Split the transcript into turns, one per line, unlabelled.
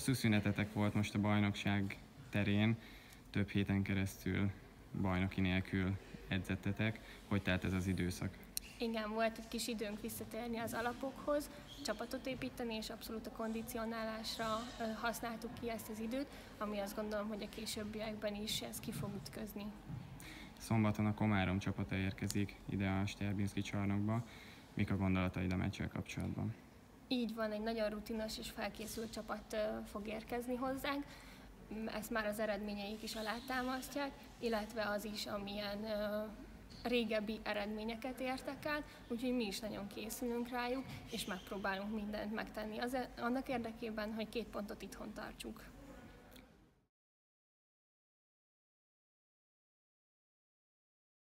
Hosszú szünetetek volt most a bajnokság terén, több héten keresztül bajnoki nélkül edzettetek. Hogy telt ez az időszak?
Igen, volt egy kis időnk visszatérni az alapokhoz, csapatot építeni, és abszolút a kondicionálásra használtuk ki ezt az időt, ami azt gondolom, hogy a későbbiekben is ez ki fog ütközni.
Szombaton a Komárom csapata érkezik ide a Sterbinski csarnokba. Mik a gondolataid a meccsel kapcsolatban?
Így van, egy nagyon rutinos és felkészült csapat fog érkezni hozzánk. Ezt már az eredményeik is alátámasztják, illetve az is, amilyen régebbi eredményeket értek el, úgyhogy mi is nagyon készülünk rájuk, és megpróbálunk mindent megtenni az, annak érdekében, hogy két pontot itthon tartsuk.